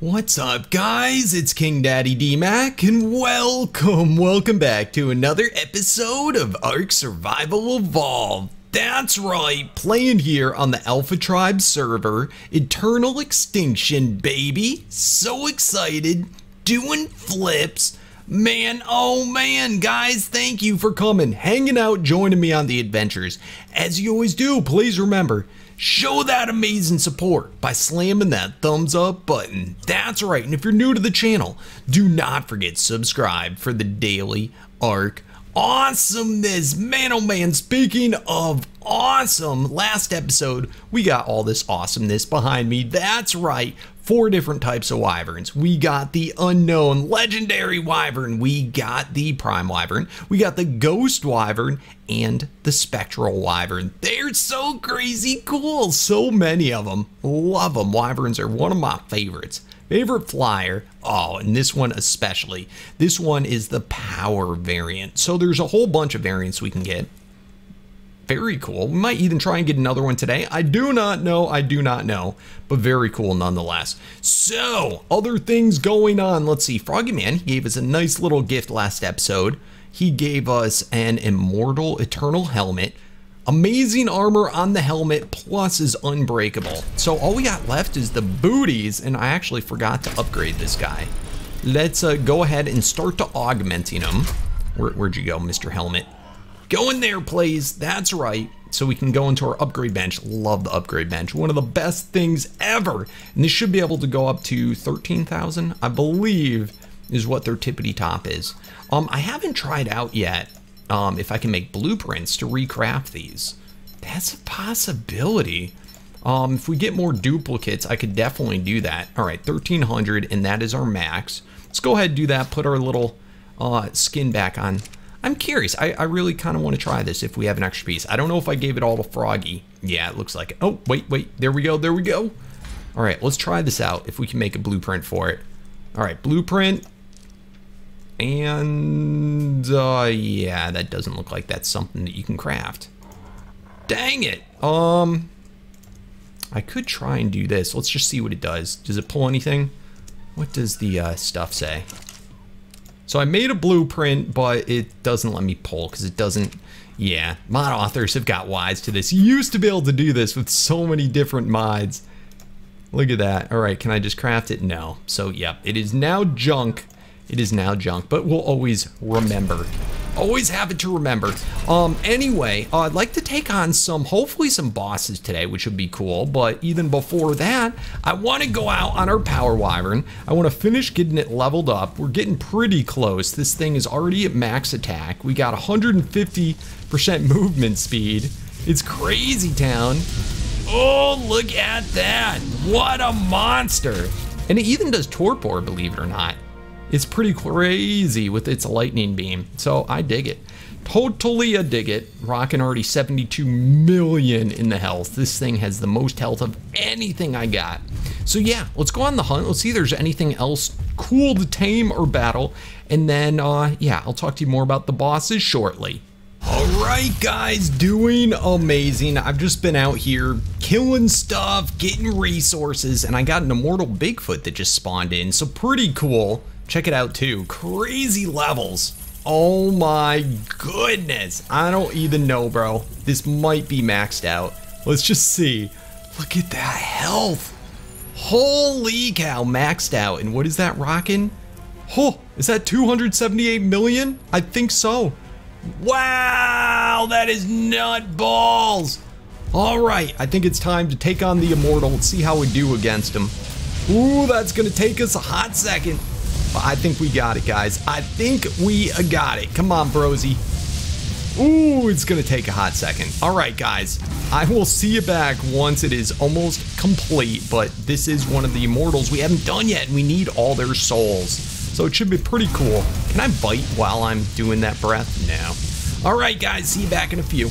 What's up guys, it's King Daddy D-Mac and welcome, welcome back to another episode of Ark Survival Evolved. That's right, playing here on the Alpha Tribe server, Eternal Extinction baby, so excited, doing flips, Man, oh man, guys, thank you for coming, hanging out, joining me on the adventures. As you always do, please remember, show that amazing support by slamming that thumbs up button. That's right, and if you're new to the channel, do not forget subscribe for the daily Ark awesomeness. Man, oh man, speaking of awesome, last episode, we got all this awesomeness behind me. That's right, four different types of wyverns. We got the unknown legendary wyvern, we got the prime wyvern, we got the ghost wyvern, and the spectral wyvern. They're so crazy cool, so many of them. Love them. Wyverns are one of my favorites. Favorite flyer, oh, and this one especially. This one is the power variant. So there's a whole bunch of variants we can get. Very cool. We might even try and get another one today. I do not know. I do not know. But very cool nonetheless. So, other things going on. Let's see. Froggy Man, he gave us a nice little gift last episode. He gave us an Immortal Eternal Helmet. Amazing armor on the helmet, plus is unbreakable. So all we got left is the booties, and I actually forgot to upgrade this guy. Let's uh, go ahead and start to augmenting him. Where, where'd you go, Mr. Helmet? Go in there, please. That's right. So we can go into our upgrade bench. Love the upgrade bench. One of the best things ever. And this should be able to go up to 13,000, I believe, is what their tippity top is. Um, I haven't tried out yet um, if I can make blueprints to recraft these. That's a possibility. Um, if we get more duplicates, I could definitely do that. All right, 1300, and that is our max. Let's go ahead and do that, put our little uh, skin back on. I'm curious. I, I really kind of want to try this if we have an extra piece. I don't know if I gave it all to Froggy. Yeah, it looks like it. Oh, wait, wait. There we go. There we go. All right, let's try this out if we can make a blueprint for it. All right, blueprint. And, uh, yeah, that doesn't look like that's something that you can craft. Dang it. Um, I could try and do this. Let's just see what it does. Does it pull anything? What does the uh, stuff say? So I made a blueprint, but it doesn't let me pull because it doesn't, yeah, mod authors have got wise to this. You used to be able to do this with so many different mods. Look at that. All right, can I just craft it? No. So, yep, it is now junk it is now junk, but we'll always remember. Always have it to remember. Um, anyway, uh, I'd like to take on some, hopefully some bosses today, which would be cool. But even before that, I want to go out on our Power Wyvern. I want to finish getting it leveled up. We're getting pretty close. This thing is already at max attack. We got 150% movement speed. It's crazy town. Oh, look at that. What a monster. And it even does torpor, believe it or not. It's pretty crazy with its lightning beam. So I dig it. Totally a dig it. Rocking already 72 million in the health. This thing has the most health of anything I got. So yeah, let's go on the hunt. Let's see if there's anything else cool to tame or battle. And then, uh, yeah, I'll talk to you more about the bosses shortly. Alright guys, doing amazing. I've just been out here killing stuff, getting resources, and I got an immortal Bigfoot that just spawned in, so pretty cool. Check it out too. Crazy levels. Oh my goodness. I don't even know, bro. This might be maxed out. Let's just see. Look at that health. Holy cow, maxed out. And what is that rocking? Oh, is that 278 million? I think so. Wow, that is nut balls. All right, I think it's time to take on the Immortal. Let's see how we do against him. Ooh, that's gonna take us a hot second. I think we got it, guys. I think we got it. Come on, Brosy. Ooh, it's gonna take a hot second. All right, guys. I will see you back once it is almost complete, but this is one of the immortals we haven't done yet, and we need all their souls. So it should be pretty cool. Can I bite while I'm doing that breath? No. All right, guys, see you back in a few.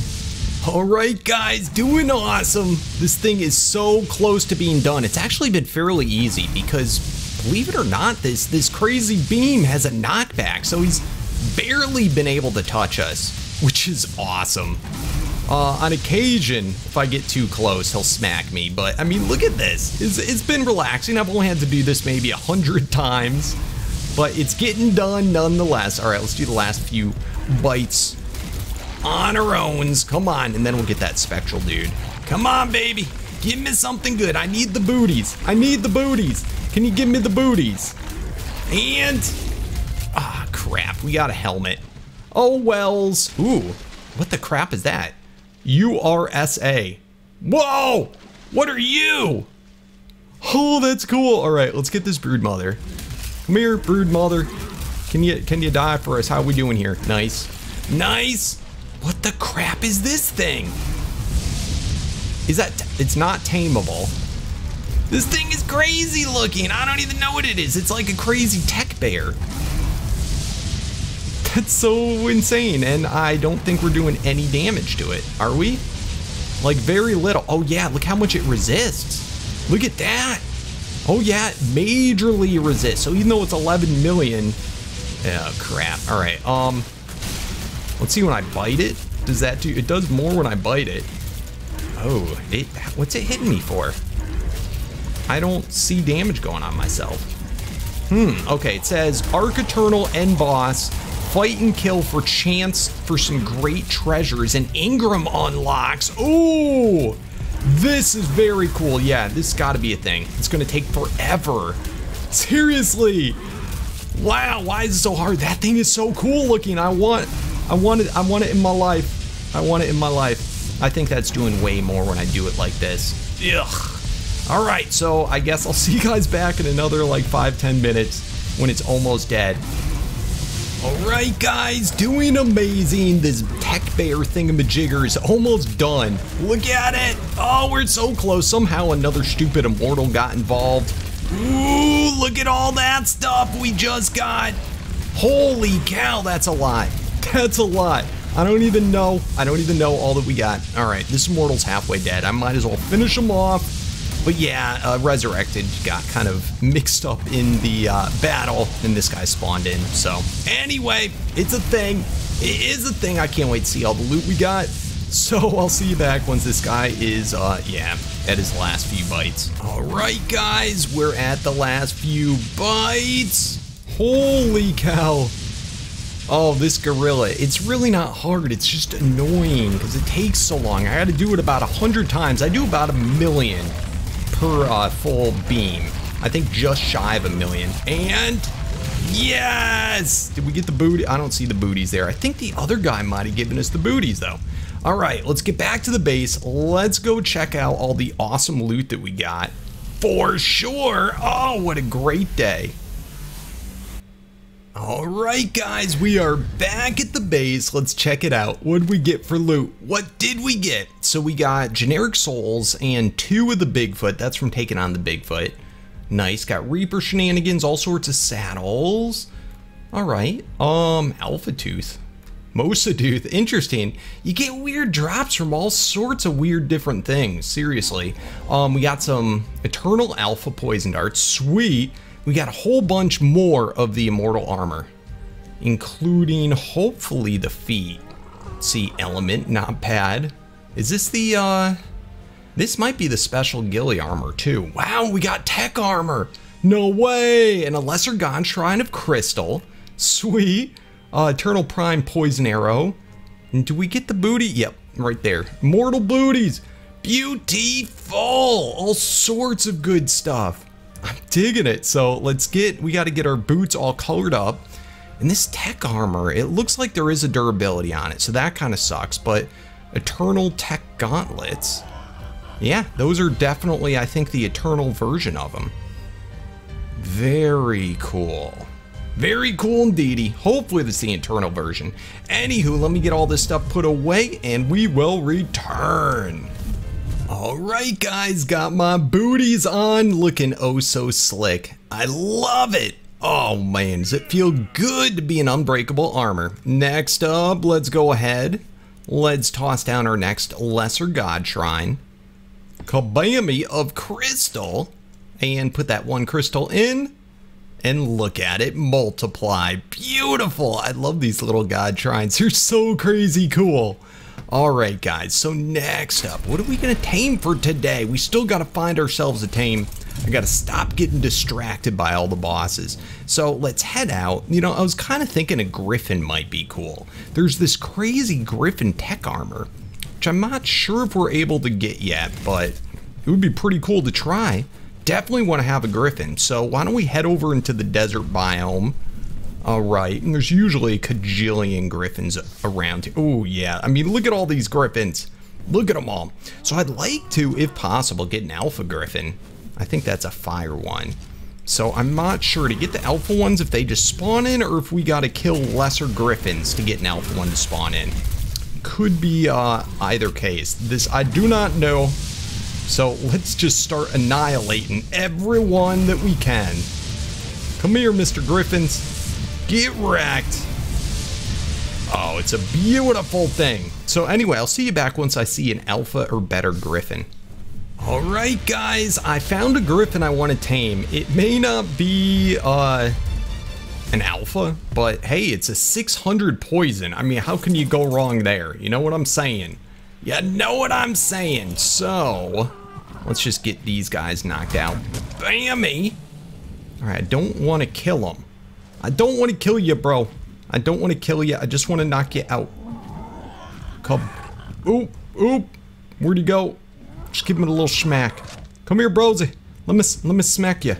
All right, guys, doing awesome. This thing is so close to being done. It's actually been fairly easy because believe it or not, this, this crazy beam has a knockback, so he's barely been able to touch us, which is awesome. Uh, on occasion, if I get too close, he'll smack me. But I mean, look at this. It's, it's been relaxing. I've only had to do this maybe a hundred times, but it's getting done nonetheless. All right, let's do the last few bites on our own. Come on, and then we'll get that spectral dude. Come on, baby. Give me something good. I need the booties. I need the booties. Can you give me the booties? And ah, crap. We got a helmet. Oh wells. Ooh, what the crap is that? URSA. Whoa! What are you? Oh, that's cool. All right, let's get this brood mother. Come here, brood mother. Can you can you die for us? How we doing here? Nice. Nice. What the crap is this thing? Is that it's not tameable. This thing is crazy looking. I don't even know what it is. It's like a crazy Tek bear. That's so insane, and I don't think we're doing any damage to it, are we? Like, very little. Oh, yeah, look how much it resists. Look at that. Oh, yeah, majorly resists. So even though it's 11 million... Oh, crap. All right, um... Let's see when I bite it. Does that do... It does more when I bite it. Oh, it... What's it hitting me for? I don't see damage going on myself. Hmm, okay, it says Ark Eternal End Boss Fight and kill for chance for some great treasures and Engram unlocks. Ooh, this is very cool. Yeah, this got to be a thing. It's to take forever. Seriously. Wow, why is it so hard? That thing is so cool looking. I want I want it I want it in my life. I want it in my life. I think that's doing way more when I do it like this. Ugh. All right, so I guess I'll see you guys back in another like five, ten minutes when it's almost dead. Alright guys, doing amazing. This Tek bear thingamajigger is almost done. Look at it. Oh, we're so close. Somehow another stupid immortal got involved. Ooh, look at all that stuff we just got. Holy cow, that's a lot. That's a lot. I don't even know. I don't even know all that we got. Alright, this immortal's halfway dead. I might as well finish him off but yeah, uh, Resurrected got kind of mixed up in the uh, battle, and this guy spawned in. So anyway, it's a thing. It is a thing. I can't wait to see all the loot we got. So I'll see you back once this guy is, uh, yeah, at his last few bites. All right, guys, we're at the last few bites. Holy cow. Oh, this gorilla. It's really not hard. It's just annoying because it takes so long. I got to do it about a hundred times. I do about a million per uh, full beam. I think just shy of a million. And yes! Did we get the booty? I don't see the booties there. I think the other guy might have given us the booties though. All right, let's get back to the base. Let's go check out all the awesome loot that we got. For sure. Oh, what a great day. Alright guys, we are back at the base. Let's check it out. What did we get for loot? What did we get? So we got generic souls and two of the Bigfoot. That's from taking on the Bigfoot. Nice. Got Reaper shenanigans, all sorts of saddles. Alright. Um, Alpha Tooth. Mosa Tooth. Interesting. You get weird drops from all sorts of weird different things. Seriously. Um, we got some Eternal Alpha Poison Darts. Sweet we got a whole bunch more of the immortal armor, including hopefully the feet. Let's see, element, not bad. Is this the, uh, this might be the special ghillie armor too. Wow, we got Tek armor. No way! And a lesser god shrine of crystal. Sweet. Uh, Eternal Prime poison arrow. And do we get the booty? Yep, right there. Mortal booties. Beautiful. All sorts of good stuff. I'm digging it. So let's get, we got to get our boots all colored up. And this Tek armor, it looks like there is a durability on it. So that kind of sucks. But Eternal Tek Gauntlets. Yeah, those are definitely, I think, the Eternal version of them. Very cool. Very cool indeedy. Hopefully this is the Eternal version. Anywho, let me get all this stuff put away and we will return. Alright guys, got my booties on, looking oh so slick. I love it! Oh man, does it feel good to be an unbreakable armor. Next up, let's go ahead. Let's toss down our next Lesser God Shrine. Kabammy of Crystal. And put that one crystal in. And look at it multiply. Beautiful! I love these little God Shrines. They're so crazy cool. All right, guys. So next up, what are we to tame for today? We still got to find ourselves a tame. I got to stop getting distracted by all the bosses. So let's head out. You know, I was kind of thinking a griffin might be cool. There's this crazy griffin Tek armor, which I'm not sure if we're able to get yet, but it would be pretty cool to try. Definitely want to have a griffin. So why don't we head over into the desert biome? All right, and there's usually a cajillion griffins around here. Oh, yeah. I mean, look at all these griffins. Look at them all. So I'd like to, if possible, get an alpha griffin. I think that's a fire one. So I'm not sure to get the alpha ones if they just spawn in or if we got to kill lesser griffins to get an alpha one to spawn in. Could be uh, either case. This I do not know. So let's just start annihilating everyone that we can. Come here, Mr. Griffins. Get wrecked. Oh, it's a beautiful thing. So anyway, I'll see you back once I see an alpha or better griffin. All right, guys, I found a griffin I want to tame. It may not be uh, an alpha, but hey, it's a 600 poison. I mean, how can you go wrong there? You know what I'm saying? You know what I'm saying. So, let's just get these guys knocked out. Bammy! All right, I don't want to kill them. I don't want to kill you, bro. I don't want to kill you. I just want to knock you out. Come. Oop, oop. Where'd he go? Just give him a little smack. Come here, brosy. Let me, let me smack you.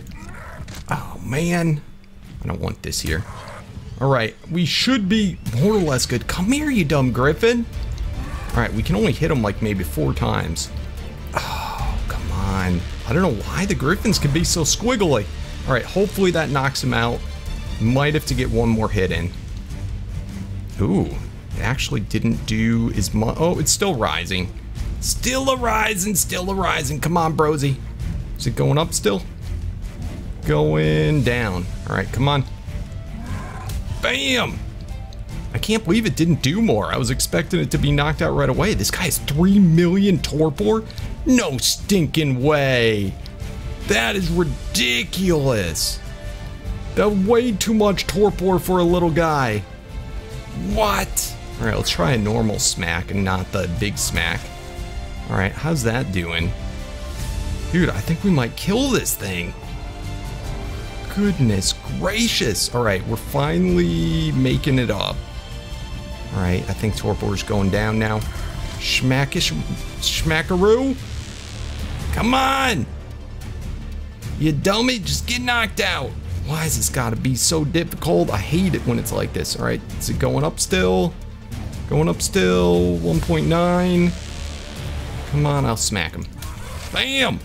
Oh, man. I don't want this here. All right, we should be more or less good. Come here, you dumb griffin. All right, we can only hit him like maybe four times. Oh, come on. I don't know why the griffins can be so squiggly. All right, hopefully that knocks him out. Might have to get one more hit in. Ooh, it actually didn't do as much. Oh, it's still rising. Still a rising, still a rising. Come on, brosy. Is it going up still? Going down. All right, come on. Bam! I can't believe it didn't do more. I was expecting it to be knocked out right away. This guy has 3 million torpor? No stinking way. That is ridiculous. That way too much torpor for a little guy. What? Alright, let's try a normal smack and not the big smack. Alright, how's that doing? Dude, I think we might kill this thing. Goodness gracious. Alright, we're finally making it up. Alright, I think Torpor's going down now. Schmackish, schmackaroo? Come on! You dummy, just get knocked out. Why has this got to be so difficult? I hate it when it's like this. All right, is it going up still? Going up still, 1.9. Come on, I'll smack him. Bam!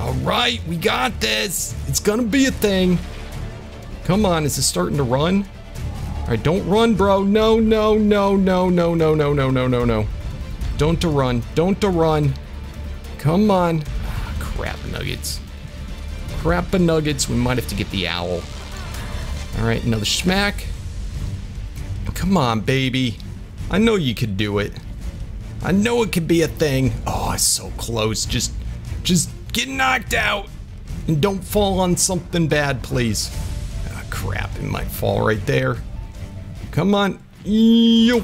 All right, we got this. It's gonna be a thing. Come on, is it starting to run? All right, don't run, bro. No, no, no, no, no, no, no, no, no, no, no. Don't to run. Don't to run. Come on. Ah, crap, nuggets. Crappa nuggets. We might have to get the owl. Alright, another smack. Come on, baby. I know you could do it. I know it could be a thing. Oh, it's so close. Just, just get knocked out. And don't fall on something bad, please. Ah, crap, it might fall right there. Come on. Yo.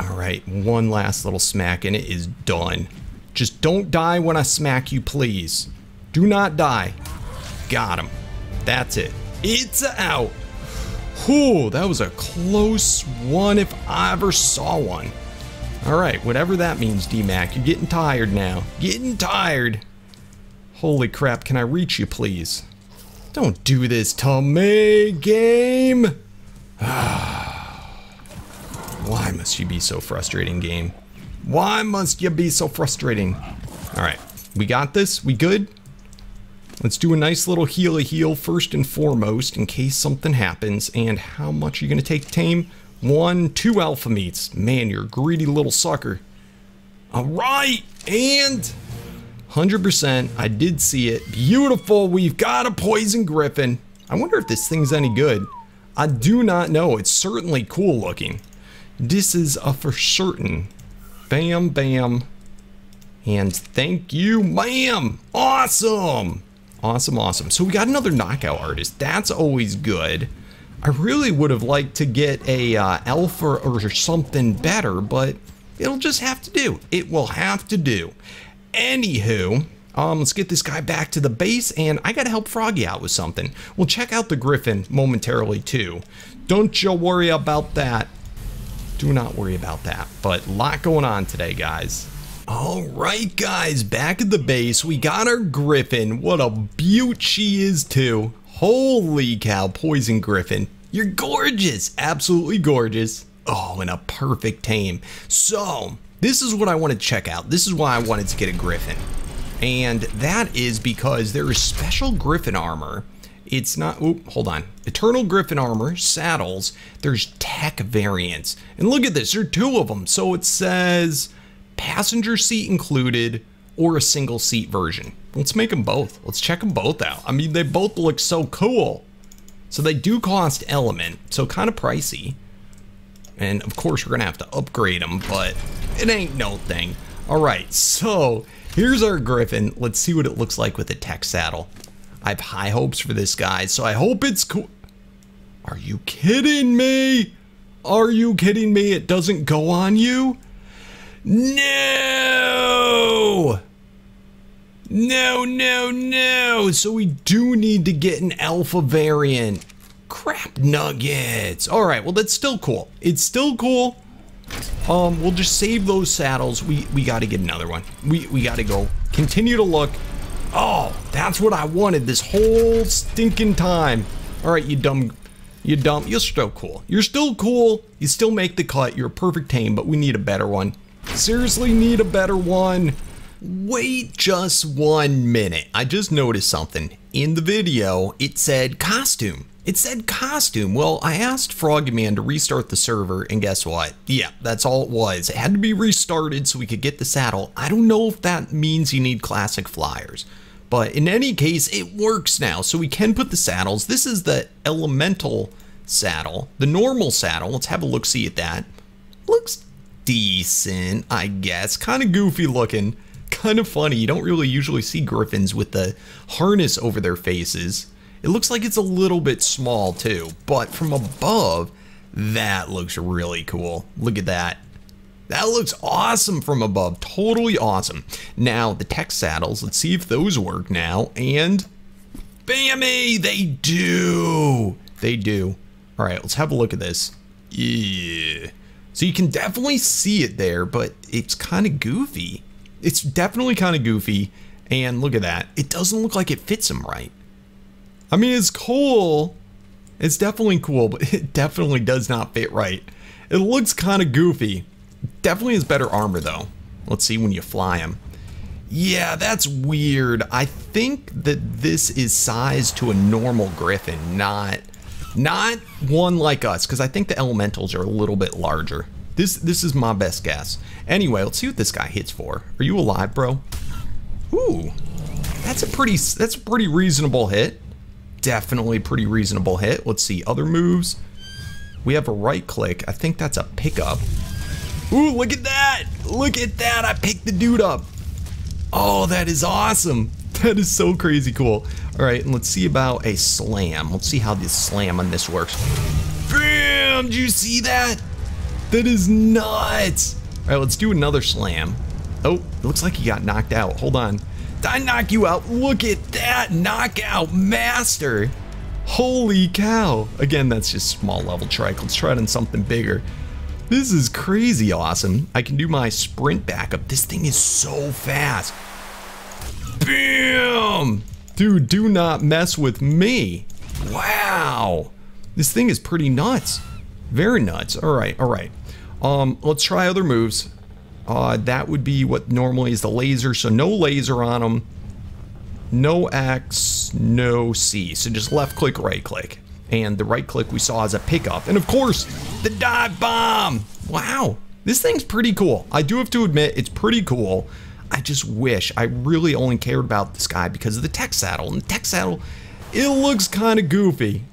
Alright, one last little smack and it is done. Just don't die when I smack you, please. Do not die. Got him. That's it. It's out. Whew, that was a close one if I ever saw one. All right, whatever that means, D-Mac. You're getting tired now. Getting tired. Holy crap, can I reach you, please? Don't do this to me, game! Why must you be so frustrating, game? Why must you be so frustrating? All right, we got this? We good? Let's do a nice little heal a heal first and foremost in case something happens. And how much are you going to take tame? One, two alpha meats. Man, you're a greedy little sucker. All right, and 100%, I did see it. Beautiful, we've got a poison griffin. I wonder if this thing's any good. I do not know, it's certainly cool looking. This is a for certain. Bam, bam. And thank you, ma'am. Awesome. Awesome, awesome. So we got another knockout artist. That's always good. I really would have liked to get a uh, alpha or something better, but it'll just have to do. It will have to do. Anywho, um, let's get this guy back to the base, and I gotta help Froggy out with something. We'll check out the Griffin momentarily too. Don't you worry about that. Do not worry about that. But a lot going on today, guys. All right, guys, back at the base, we got our Griffin. What a beaut she is, too. Holy cow, Poison Griffin. You're gorgeous, absolutely gorgeous. Oh, and a perfect tame. So, this is what I want to check out. This is why I wanted to get a Griffin. And that is because there is special Griffin armor. It's not, oop, hold on. Eternal Griffin armor, saddles, there's Tek variants. And look at this, there are two of them. So it says passenger seat included or a single seat version. Let's make them both. Let's check them both out. I mean, they both look so cool. So they do cost element, so kind of pricey. And of course, we're gonna have to upgrade them, but it ain't no thing. All right, so here's our Griffin. Let's see what it looks like with a Tek saddle. I have high hopes for this guy, so I hope it's cool. Are you kidding me? Are you kidding me? It doesn't go on you? No! No, no, no! So we do need to get an alpha variant. Crap nuggets. All right, well, that's still cool. It's still cool. Um, we'll just save those saddles. We we got to get another one. We we got to go. Continue to look. Oh, that's what I wanted this whole stinking time. All right, you dumb, you dumb. You're still cool. You're still cool. You still make the cut. You're a perfect tame, but we need a better one. Seriously need a better one. Wait just one minute. I just noticed something. In the video, it said costume. It said costume. Well, I asked Frogman to restart the server, and guess what? Yeah, that's all it was. It had to be restarted so we could get the saddle. I don't know if that means you need classic flyers. But in any case, it works now, so we can put the saddles. This is the elemental saddle. The normal saddle, let's have a look-see at that. Looks decent, I guess. Kind of goofy looking. Kind of funny. You don't really usually see griffins with the harness over their faces. It looks like it's a little bit small too, but from above, that looks really cool. Look at that. That looks awesome from above. Totally awesome. Now, the Tek saddles, let's see if those work now. And bammy, they do. They do. All right, let's have a look at this. Yeah. So you can definitely see it there, but it's kind of goofy. It's definitely kind of goofy. And look at that. It doesn't look like it fits him right. I mean, it's cool. It's definitely cool, but it definitely does not fit right. It looks kind of goofy. Definitely has better armor, though. Let's see when you fly him. Yeah, that's weird. I think that this is sized to a normal griffin, not not one like us, because I think the elementals are a little bit larger. This this is my best guess. Anyway, let's see what this guy hits for. Are you alive, bro? Ooh, that's a pretty that's a pretty reasonable hit. Definitely pretty reasonable hit. Let's see other moves. We have a right click. I think that's a pickup. Ooh, look at that! Look at that! I picked the dude up. Oh, that is awesome. That is so crazy cool. All right, and let's see about a slam. Let's see how this slam on this works. Bam! Do you see that? That is nuts. All right, let's do another slam. Oh, it looks like he got knocked out. Hold on. Did I knock you out? Look at that knockout master. Holy cow. Again, that's just small level trike. Let's try it on something bigger. This is crazy awesome. I can do my sprint backup. This thing is so fast. Bam! Dude, do not mess with me. Wow. This thing is pretty nuts. Very nuts. All right, all right. Um, let's try other moves. Uh, that would be what normally is the laser. So no laser on them. No X, no C. So just left click, right click. And the right click we saw as a pickup. And of course, the dive bomb. Wow. This thing's pretty cool. I do have to admit, it's pretty cool. I just wish I really only cared about this guy because of the Tek saddle. And the Tek saddle, it looks kind of goofy.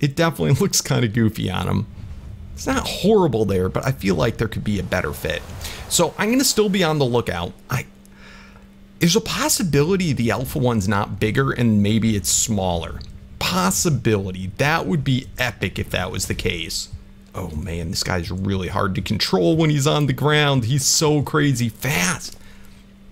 It definitely looks kind of goofy on him. It's not horrible there, but I feel like there could be a better fit. So I'm going to still be on the lookout. I There's a possibility the alpha one's not bigger and maybe it's smaller. possibility. That would be epic if that was the case. Oh man, this guy's really hard to control when he's on the ground. He's so crazy fast.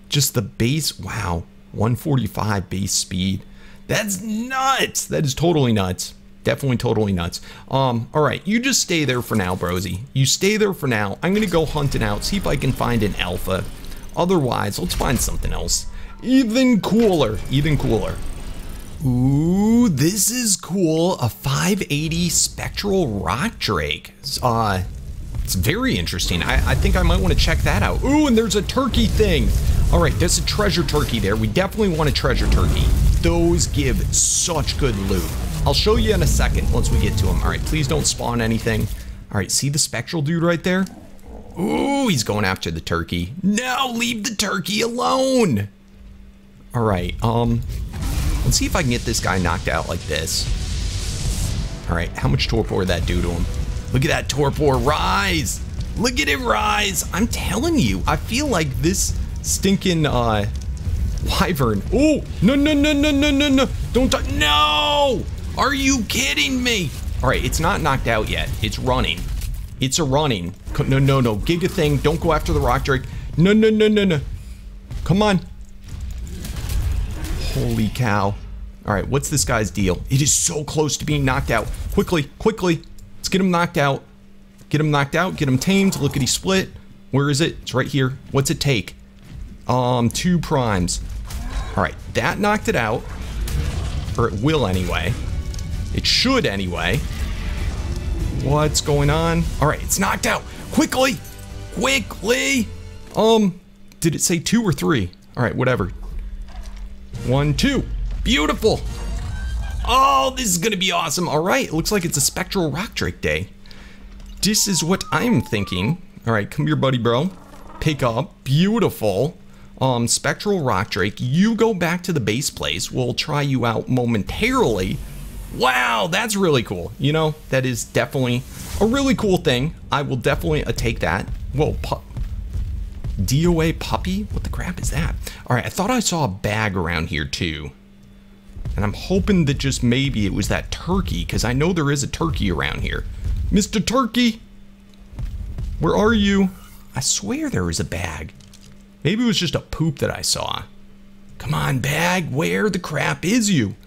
Just the base, wow, 145 base speed. That's nuts. That is totally nuts. Definitely totally nuts. Um, all right, you just stay there for now, Brosy. You stay there for now. I'm gonna go hunting out, see if I can find an alpha. Otherwise, let's find something else. Even cooler, even cooler. Ooh, this is cool. A 580 Spectral Rock Drake. Uh, it's very interesting. I, I think I might want to check that out. Ooh, and there's a turkey thing. All right, there's a treasure turkey there. We definitely want a treasure turkey. Those give such good loot. I'll show you in a second once we get to them. All right, please don't spawn anything. All right, see the spectral dude right there? Ooh, he's going after the turkey. No, leave the turkey alone. All right, um, let's see if I can get this guy knocked out like this. All right, how much torpor that do to him? Look at that torpor rise. Look at it rise. I'm telling you, I feel like this stinking uh, wyvern. Oh, no, no, no, no, no, no, no. Don't touch. No! Are you kidding me? All right, it's not knocked out yet. It's running. It's a running. No, no, no. Giga thing. Don't go after the rock drake. No, no, no, no, no. Come on. Holy cow. All right, what's this guy's deal? It is so close to being knocked out. Quickly, quickly. Let's get him knocked out. Get him knocked out. Get him tamed. Lickety split. Where is it? It's right here. What's it take? Um, two primes. All right, that knocked it out. Or it will anyway. It should anyway. What's going on? All right, it's knocked out. Quickly! Quickly! Um, did it say two or three? All right, whatever. One, two. Beautiful. Oh, this is gonna be awesome. All right, it looks like it's a Spectral Rock Drake day. This is what I'm thinking. All right, come here, buddy, bro. Pick up. Beautiful. Um, Spectral Rock Drake, you go back to the base place. We'll try you out momentarily. Wow, that's really cool. You know, that is definitely a really cool thing. I will definitely uh, take that. Whoa, pu DOA puppy? What the crap is that? All right, I thought I saw a bag around here too. And I'm hoping that just maybe it was that turkey, because I know there is a turkey around here. Mr. Turkey! Where are you? I swear there is a bag. Maybe it was just a poop that I saw. Come on, bag, where the crap is you?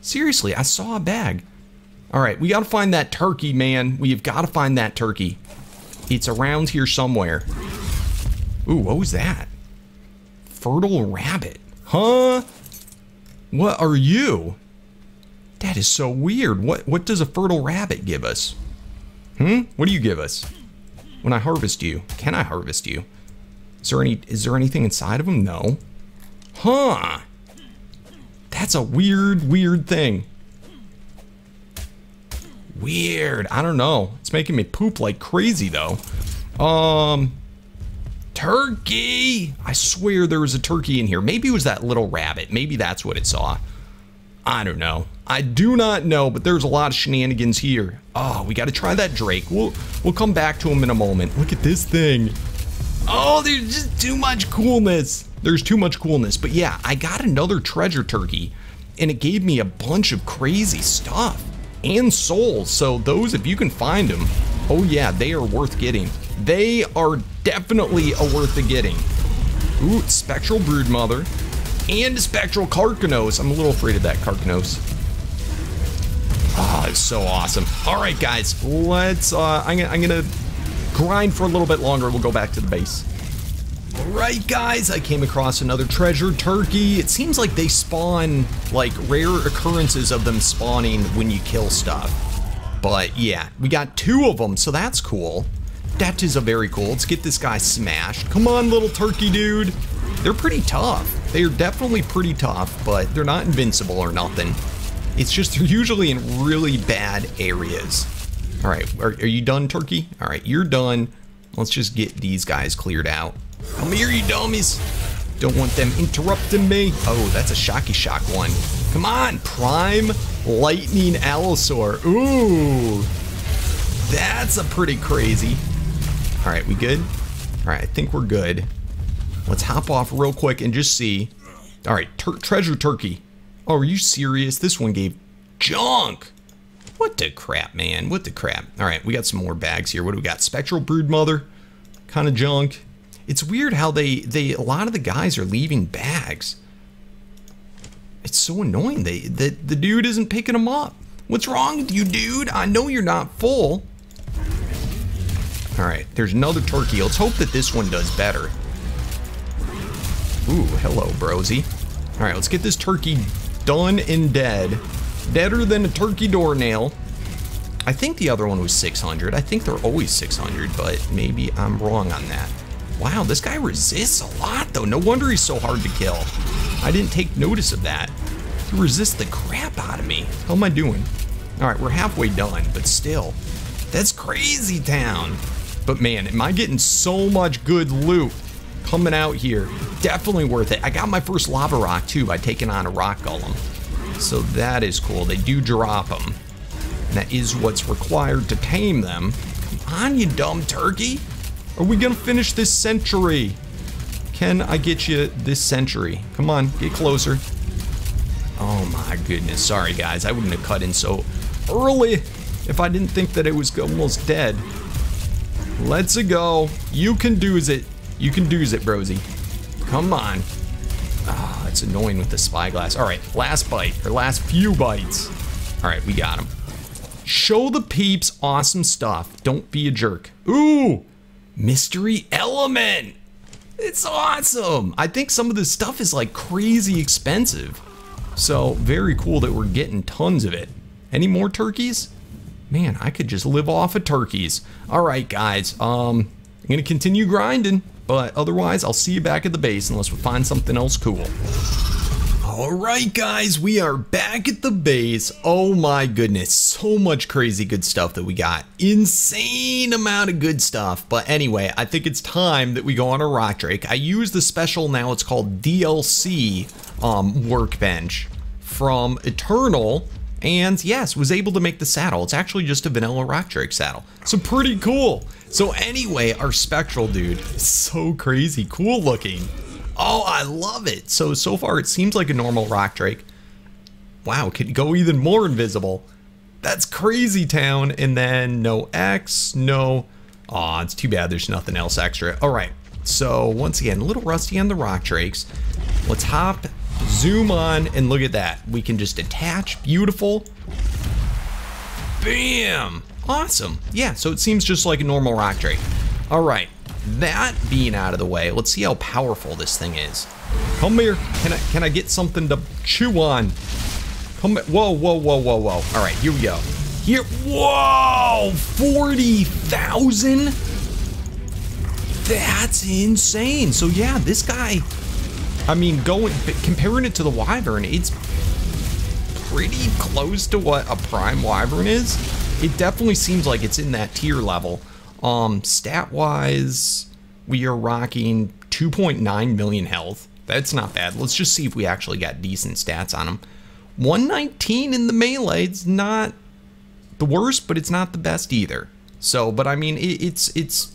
Seriously, I saw a bag. All right, we gotta find that turkey, man. We've gotta find that turkey. It's around here somewhere. Ooh, what was that? Fertile rabbit. Huh? What are you? That is so weird. What what does a fertile rabbit give us? Hmm? What do you give us? When I harvest you, can I harvest you? Is there any is there anything inside of them? No. Huh. That's a weird, weird thing. Weird. I don't know. It's making me poop like crazy though. Um Turkey! I swear there was a turkey in here. Maybe it was that little rabbit. Maybe that's what it saw. I don't know. I do not know, but there's a lot of shenanigans here. Oh, we got to try that Drake. We'll we'll come back to him in a moment. Look at this thing. Oh, there's just too much coolness. There's too much coolness. But yeah, I got another treasure turkey, and it gave me a bunch of crazy stuff and souls. So those, if you can find them, oh yeah, they are worth getting. They are definitely a worth the getting. Ooh, Spectral Broodmother and Spectral Carcanos. I'm a little afraid of that Carcanos. Oh, it's so awesome. All right, guys, let's, uh, I'm, I'm gonna grind for a little bit longer. We'll go back to the base. All right, guys, I came across another treasure turkey. It seems like they spawn, like, rare occurrences of them spawning when you kill stuff. But yeah, we got two of them, so that's cool. That is a very cool. Let's get this guy smashed. Come on, little turkey dude. They're pretty tough. They are definitely pretty tough, but they're not invincible or nothing. It's just they're usually in really bad areas. All right, are, are you done, turkey? All right, you're done. Let's just get these guys cleared out. Come here, you dummies. Don't want them interrupting me. Oh, that's a Shocky Shock one. Come on, Prime Lightning Allosaur. Ooh, that's a pretty crazy. All right, we good? All right, I think we're good. Let's hop off real quick and just see. All right, treasure turkey. Oh, are you serious? This one gave junk. What the crap, man? What the crap? All right, we got some more bags here. What do we got? Spectral Broodmother, kind of junk. It's weird how they, they, a lot of the guys are leaving bags. It's so annoying. They, the, the dude isn't picking them up. What's wrong with you, dude? I know you're not full. All right, there's another turkey. Let's hope that this one does better. Ooh, hello, brosy. All right, let's get this turkey done and dead. Deader than a turkey doornail. I think the other one was 600. I think they're always 600, but maybe I'm wrong on that. Wow, this guy resists a lot, though. No wonder he's so hard to kill. I didn't take notice of that. He resists the crap out of me. How am I doing? All right, we're halfway done, but still. That's crazy town. But man, am I getting so much good loot coming out here. Definitely worth it. I got my first lava rock too by taking on a rock golem. So that is cool. They do drop them. And that is what's required to tame them. Come on, you dumb turkey. Are we gonna finish this century? Can I get you this century? Come on, get closer. Oh my goodness. Sorry, guys. I wouldn't have cut in so early if I didn't think that it was almost dead. Let's go. You can do it. You can do it, brosy. Come on. It's annoying with the spyglass. All right, last bite, or last few bites. All right, we got him. Show the peeps awesome stuff. Don't be a jerk. Ooh, mystery element. It's awesome. I think some of this stuff is like crazy expensive. So very cool that we're getting tons of it. Any more turkeys? Man, I could just live off of turkeys. All right, guys. Um, I'm gonna continue grinding, but otherwise, I'll see you back at the base unless we find something else cool. Alright guys, we are back at the base. Oh my goodness, so much crazy good stuff that we got. Insane amount of good stuff. But anyway, I think it's time that we go on a rock drake. I use the special now, it's called DLC um, workbench from Eternal. And yes, was able to make the saddle. It's actually just a vanilla rock drake saddle. So pretty cool. So anyway, our spectral dude so crazy cool looking. Oh, I love it. So, so far it seems like a normal rock drake. Wow, can go even more invisible. That's crazy town. And then no X, no... Aw, oh, it's too bad there's nothing else extra. All right, so once again, a little rusty on the rock drakes. Let's hop, zoom on, and look at that. We can just attach, beautiful. Bam! Awesome. Yeah, so it seems just like a normal rock drake. All right, that being out of the way, let's see how powerful this thing is. Come here. Can I can I get something to chew on? Come Whoa, whoa, whoa, whoa, whoa. All right, here we go. Here. Whoa! 40,000? That's insane. So yeah, this guy, I mean, going comparing it to the Wyvern, it's pretty close to what a Prime Wyvern is. It definitely seems like it's in that tier level. Um, stat wise, we are rocking 2.9 million health. That's not bad. Let's just see if we actually got decent stats on him. 119 in the melee. It's not the worst, but it's not the best either. So, but I mean, it, it's it's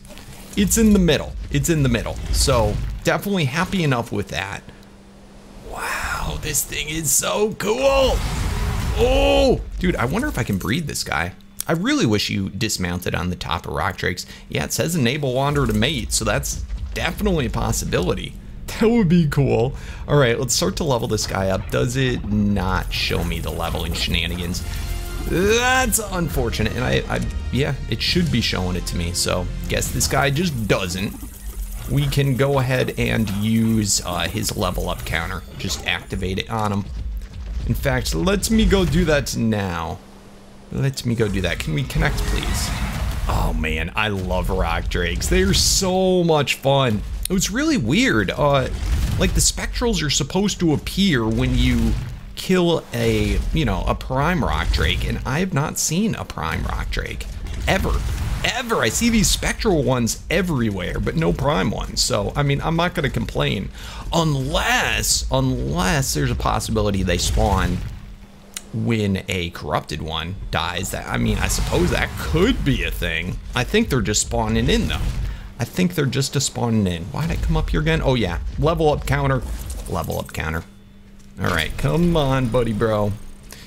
it's in the middle. It's in the middle. So definitely happy enough with that. Wow, this thing is so cool. Oh, dude, I wonder if I can breed this guy. I really wish you dismounted on the top of rock drakes. Yeah, it says enable wander to mate, so that's definitely a possibility. That would be cool. All right, let's start to level this guy up. Does it not show me the leveling shenanigans? That's unfortunate, and I, I, yeah, it should be showing it to me, so guess this guy just doesn't. We can go ahead and use uh, his level up counter. Just activate it on him. In fact, let me go do that now. Let me go do that. Can we connect, please? Oh man, I love rock drakes. They're so much fun. It was really weird. Uh, like the spectrals are supposed to appear when you kill a, you know, a prime rock drake, and I have not seen a prime rock drake ever. Ever. I see these spectral ones everywhere, but no prime ones. So, I mean, I'm not going to complain. Unless, unless there's a possibility they spawn when a corrupted one dies. That I mean, I suppose that could be a thing. I think they're just spawning in though. I think they're just spawning in. Why'd I come up here again? Oh yeah, level up counter, level up counter. All right, come on, buddy bro.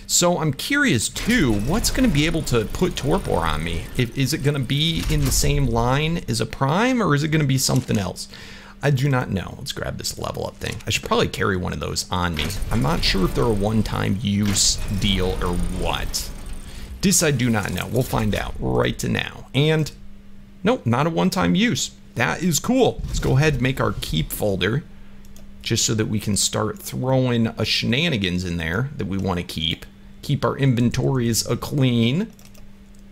So I'm curious too, what's going to be able to put Torpor on me? Is it going to be in the same line as a Prime or is it going to be something else? I do not know. Let's grab this level up thing. I should probably carry one of those on me. I'm not sure if they're a one-time use deal or what. This I do not know. We'll find out right to now. And nope, not a one-time use. That is cool. Let's go ahead and make our keep folder just so that we can start throwing a shenanigans in there that we want to keep. Keep our inventories a clean.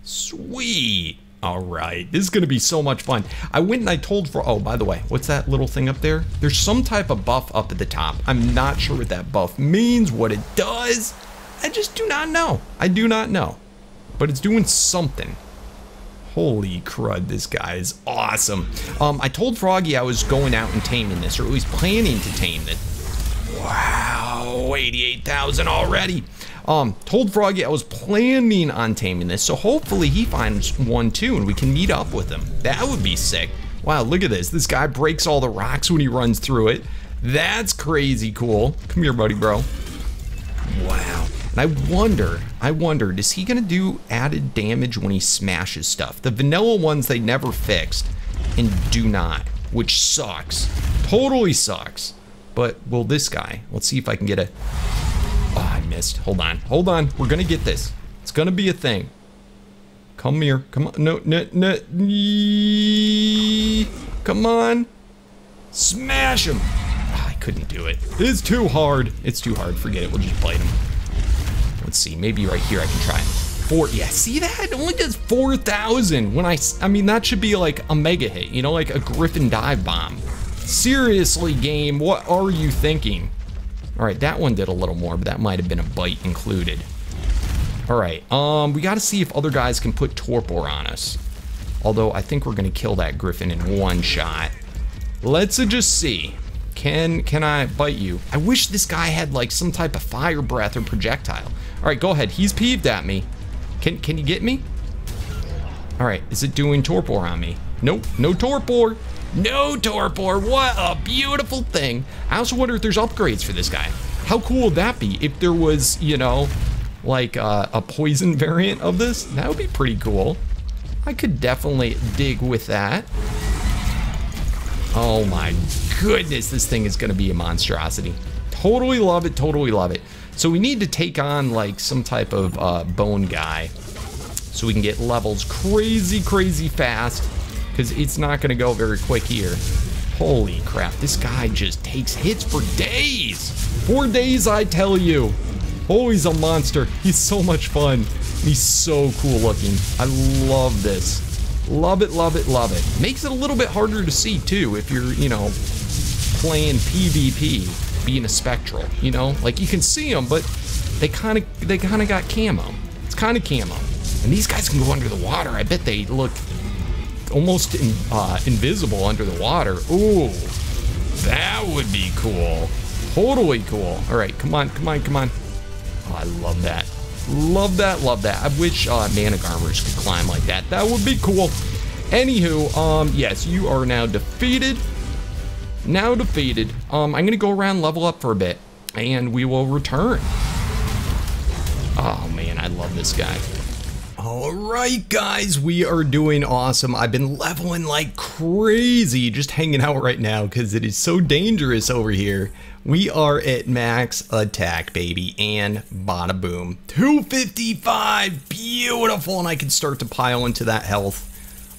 Sweet. All right, this is gonna be so much fun. I went and I told for, oh, by the way, what's that little thing up there? There's some type of buff up at the top. I'm not sure what that buff means, what it does. I just do not know. I do not know, but it's doing something. Holy crud, this guy is awesome. Um, I told Froggy I was going out and taming this, or at least planning to tame it. Wow, 88,000 already. Um, told Froggy I was planning on taming this, so hopefully he finds one too and we can meet up with him. That would be sick. Wow, look at this. This guy breaks all the rocks when he runs through it. That's crazy cool. Come here, buddy, bro. Wow. And I wonder, I wonder, is he gonna do added damage when he smashes stuff? The vanilla ones they never fixed and do not, which sucks. Totally sucks. But will this guy? Let's see if I can get a missed. Hold on. Hold on. We're going to get this. It's going to be a thing. Come here. Come on. No, no, no. Come on. Smash him. Oh, I couldn't do it. It's too hard. It's too hard. Forget it. We'll just bite him. Let's see. Maybe right here I can try. Four. Yeah, see that? It only does 4,000. When I, I mean, that should be like a mega hit. You know, like a Griffin dive bomb. Seriously, game. What are you thinking? All right, that one did a little more, but that might have been a bite included. All right, um, we got to see if other guys can put torpor on us. Although I think we're gonna kill that griffin in one shot. Let's just see. Can can I bite you? I wish this guy had like some type of fire breath or projectile. All right, go ahead. He's peeved at me. Can can you get me? All right, is it doing torpor on me? Nope, no torpor. No torpor, what a beautiful thing. I also wonder if there's upgrades for this guy. How cool would that be if there was, you know, like uh, a poison variant of this? That would be pretty cool. I could definitely dig with that. Oh my goodness, this thing is gonna be a monstrosity. Totally love it, totally love it. So we need to take on like some type of uh, bone guy so we can get levels crazy, crazy fast because it's not going to go very quick here. Holy crap, this guy just takes hits for days. Four days, I tell you. Oh, he's a monster. He's so much fun. He's so cool looking. I love this. Love it, love it, love it. Makes it a little bit harder to see too if you're, you know, playing PvP, being a spectral, you know? Like you can see them, but they kind of they kind of got camo. It's kind of camo. And these guys can go under the water. I bet they look almost in, uh, invisible under the water. Ooh, that would be cool. Totally cool. All right, come on, come on, come on. Oh, I love that. Love that, love that. I wish uh, Managarmrs could climb like that. That would be cool. Anywho, um, yes, you are now defeated. Now defeated. Um, I'm gonna go around level up for a bit, and we will return. Oh man, I love this guy. Alright guys, we are doing awesome. I've been leveling like crazy just hanging out right now because it is so dangerous over here. We are at max attack, baby, and bada boom. 255, beautiful, and I can start to pile into that health.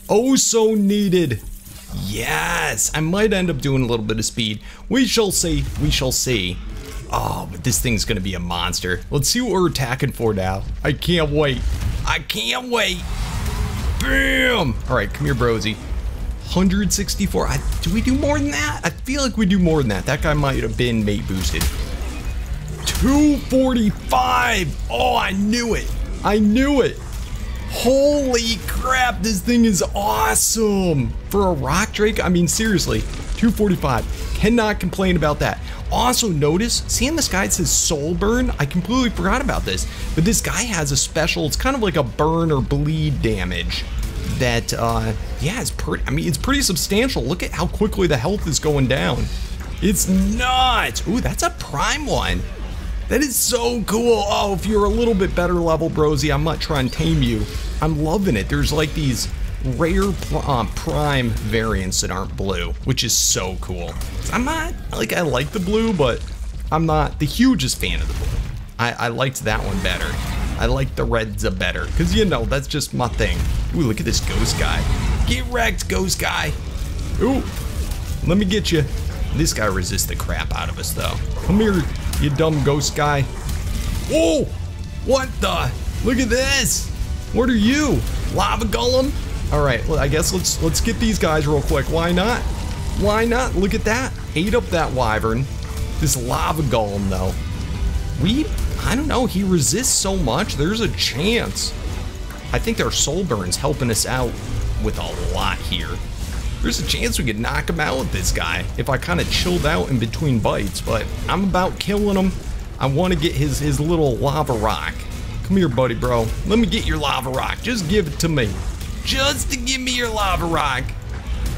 Oh, so needed. Yes, I might end up doing a little bit of speed. We shall see, we shall see. Oh, but this thing's gonna be a monster. Let's see what we're attacking for now. I can't wait. I can't wait. Bam! All right, come here, Brosy. 164. I, do we do more than that? I feel like we do more than that. That guy might have been mate boosted. 245. Oh, I knew it. I knew it. Holy crap, this thing is awesome. For a rock drake, I mean, seriously, 245. Cannot complain about that. Also notice, seeing this guy says soul burn, I completely forgot about this, but this guy has a special, it's kind of like a burn or bleed damage that, uh, yeah, it's pretty, I mean, it's pretty substantial. Look at how quickly the health is going down. It's nuts. Ooh, that's a prime one. That is so cool. Oh, if you're a little bit better level, Brosy, I'm not trying to tame you. I'm loving it. There's like these rare uh, prime variants that aren't blue, which is so cool. I'm not, like, I like the blue, but I'm not the hugest fan of the blue. I, I liked that one better. I like the reds a better, because, you know, that's just my thing. Ooh, look at this ghost guy. Get wrecked, ghost guy. Ooh, let me get you. This guy resists the crap out of us, though. Come here, you dumb ghost guy. Oh, what the? Look at this. What are you? Lava golem? All right, well, I guess let's let's get these guys real quick. Why not? Why not? Look at that. Ate up that wyvern. This lava golem, though. We, I don't know, he resists so much. There's a chance. I think our soul burn's helping us out with a lot here. There's a chance we could knock him out with this guy if I kind of chilled out in between bites, but I'm about killing him. I want to get his, his little lava rock. Come here, buddy, bro. Let me get your lava rock. Just give it to me. Just to give me your lava rock.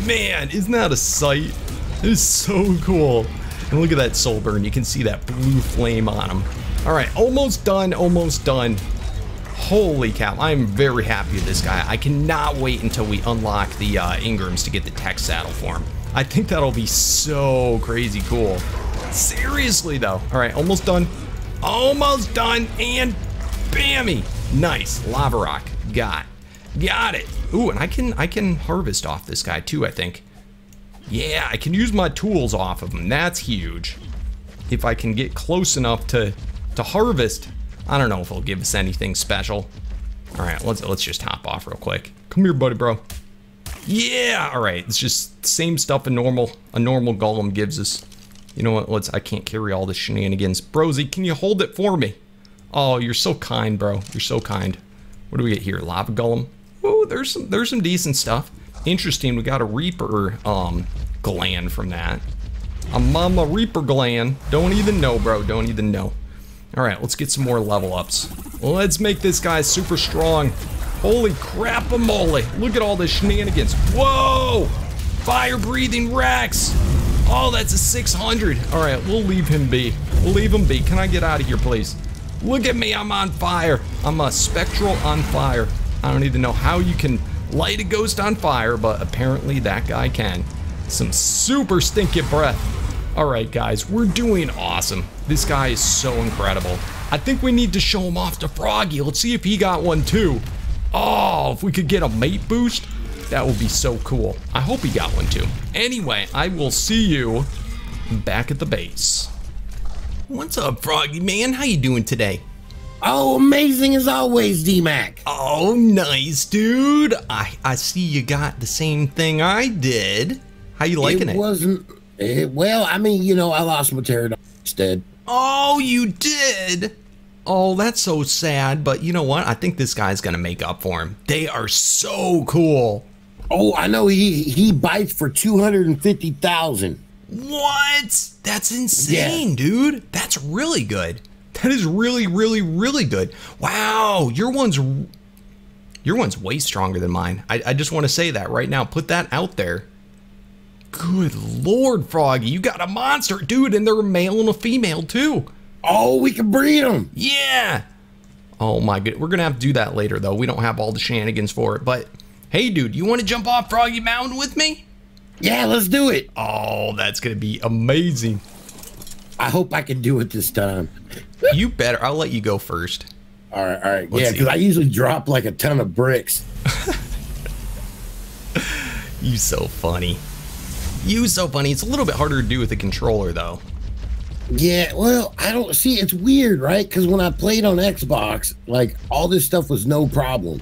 Man, isn't that a sight? It is so cool. And look at that soul burn. You can see that blue flame on him. All right, almost done, almost done. Holy cow, I'm very happy with this guy. I cannot wait until we unlock the uh, Engrams to get the Tek saddle for him. I think that'll be so crazy cool. Seriously though. All right, almost done. Almost done, and bammy. Nice, lava rock, got, got it. Ooh, and I can, I can harvest off this guy too, I think. Yeah, I can use my tools off of him, that's huge. If I can get close enough to, to harvest, I don't know if it'll give us anything special. All right, let's let's just hop off real quick. Come here, buddy, bro. Yeah, all right. It's just same stuff a normal a normal golem gives us. You know what? Let's. I can't carry all the shenanigans. Brosy, can you hold it for me? Oh, you're so kind, bro. You're so kind. What do we get here? Lava golem. Oh, there's some there's some decent stuff. Interesting. We got a reaper um gland from that. A mama reaper gland. Don't even know, bro. Don't even know. All right, let's get some more level ups. Let's make this guy super strong. Holy crap a mole. Look at all the shenanigans. Whoa! Fire breathing Rex. Oh, that's a 600. All right, we'll leave him be. We'll leave him be. Can I get out of here, please? Look at me, I'm on fire. I'm a spectral on fire. I don't even know how you can light a ghost on fire, but apparently that guy can. Some super stinky breath. All right, guys, we're doing awesome. This guy is so incredible. I think we need to show him off to Froggy. Let's see if he got one too. Oh, if we could get a mate boost, that would be so cool. I hope he got one too. Anyway, I will see you back at the base. What's up, Froggy man? How you doing today? Oh, amazing as always, D-Mac. Oh, nice, dude. I, I see you got the same thing I did. How you liking it? It wasn't it, eh, well, I mean, you know, I lost my pterodon instead. Oh, you did? Oh, that's so sad. But you know what? I think this guy's gonna make up for him. They are so cool. Oh, I know. He he bites for two hundred and fifty thousand. What? That's insane, yeah. dude. That's really good. That is really, really, really good. Wow, your one's your one's way stronger than mine. I, I just want to say that right now. Put that out there. Good lord, Froggy, you got a monster, dude, and they're a male and a female too. Oh, we can breed them. Yeah. Oh my god, we're gonna have to do that later though. We don't have all the shenanigans for it. But hey, dude, you want to jump off Froggy Mountain with me? Yeah, let's do it. Oh, that's gonna be amazing. I hope I can do it this time. you better. I'll let you go first. All right, all right. Let's yeah, because I usually drop like a ton of bricks. you so funny. You so funny. It's a little bit harder to do with a controller, though. Yeah, well, I don't see. It's weird, right? Because when I played on Xbox, like all this stuff was no problem.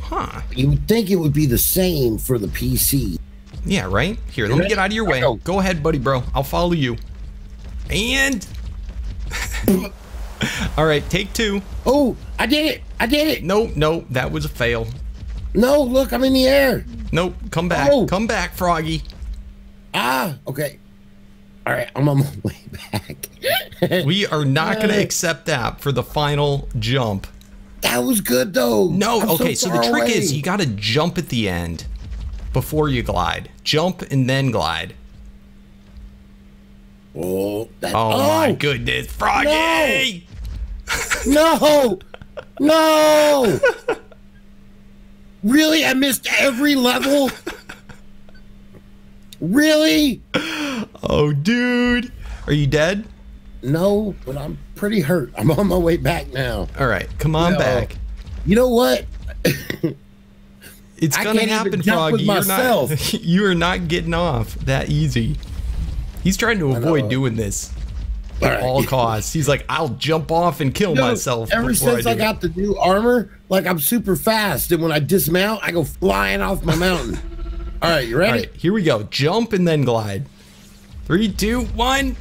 Huh? You would think it would be the same for the PC. Yeah, right. Here, let me get out of your way. Go. go ahead, buddy, bro. I'll follow you. And. All right, take two. Oh, I did it! I did it! No, no, that was a fail. No, look, I'm in the air. Nope, come back. Oh. Come back, Froggy. Ah, okay. All right, I'm on my way back. we are not going to accept that for the final jump. That was good though. No, I'm okay, so, so, the trick away. is you got to jump at the end before you glide. Jump and then glide. Oh, that, Oh, my goodness, Froggy! No! No! really? I missed every level? Really? Oh, dude. Are you dead? No, but I'm pretty hurt. I'm on my way back now. All right, come on No. back. You know what? It's gonna happen, Froggy. You're not. You are not getting off that easy. He's trying to avoid doing this All at right. all costs. He's like, I'll jump off and kill You know, myself. Ever since I, it." got the new armor, like I'm super fast, and when I dismount, I go flying off my mountain. All right, you ready? right, here we go. Jump and then glide. Three, two, one.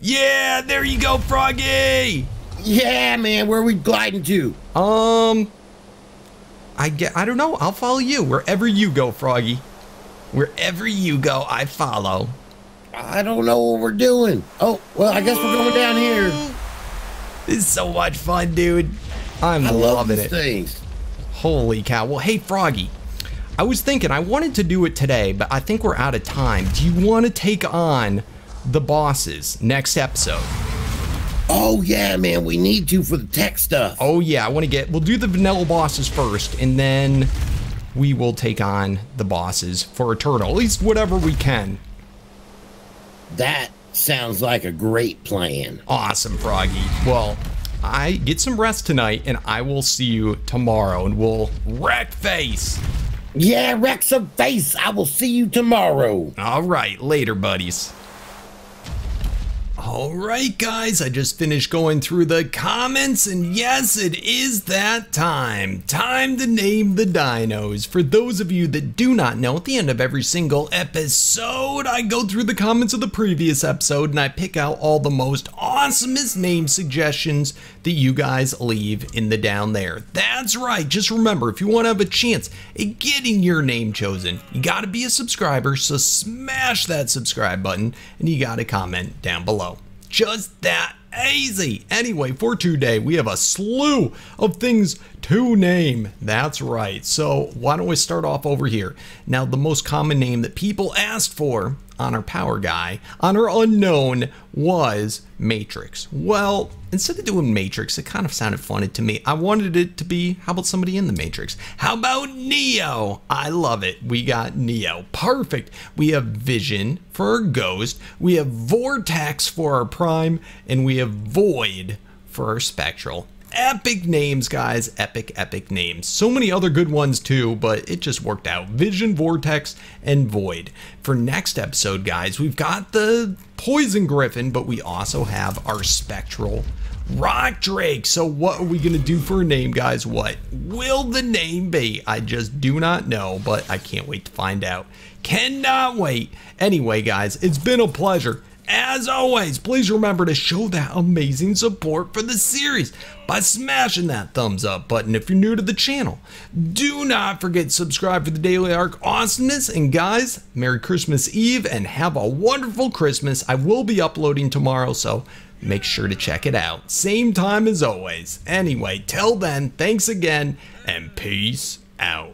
Yeah, there you go, Froggy. Yeah, man. Where are we gliding to? Um, I get. I don't know. I'll follow you wherever you go, Froggy. Wherever you go, I follow. I don't know what we're doing. Oh, well, I guess we're going down here. This is so much fun, dude. I'm I love loving these it. things. Holy cow. Well, hey, Froggy. I was thinking I wanted to do it today, but I think we're out of time. Do you want to take on the bosses next episode? Oh yeah, man. We need to for the Tek stuff. Oh yeah, I want to get. We'll do the vanilla bosses first, and then we will take on the bosses for Eternal. At least whatever we can. That sounds like a great plan. Awesome, Froggy. Well, I get some rest tonight, and I will see you tomorrow, and we'll wreck face. Yeah, wreck some face. I will see you tomorrow. All right, later, buddies. All right, guys, I just finished going through the comments, and yes, it is that time. Time to name the dinos. For those of you that do not know, at the end of every single episode, I go through the comments of the previous episode and I pick out all the most awesomest name suggestions that you guys leave in the down there. That's right, just remember if you want to have a chance at getting your name chosen, you got to be a subscriber, so smash that subscribe button and you got to comment down below. Just that easy. Anyway, for today, we have a slew of things to name. That's right. So, why don't we start off over here? Now, the most common name that people asked for on our power guy, on our unknown, was Matrix. Well, instead of doing Matrix, it kind of sounded funny to me. I wanted it to be, how about somebody in the Matrix? How about Neo? I love it. We got Neo. Perfect. We have Vision for our Ghost. We have Vortex for our Prime. And we have Void for our Spectral. Epic names, guys. Epic, epic names. So many other good ones too, but it just worked out. Vision, Vortex, and Void. For next episode, guys, we've got the Poison Griffin, but we also have our Spectral Rock Drake. So what are we going to do for a name, guys? What will the name be? I just do not know, but I can't wait to find out. Cannot wait. Anyway, guys, it's been a pleasure. As always, please remember to show that amazing support for the series by smashing that thumbs up button if you're new to the channel. Do not forget to subscribe for the Daily Ark awesomeness. And guys, Merry Christmas Eve and have a wonderful Christmas. I will be uploading tomorrow, so make sure to check it out. Same time as always. Anyway, till then, thanks again and peace out.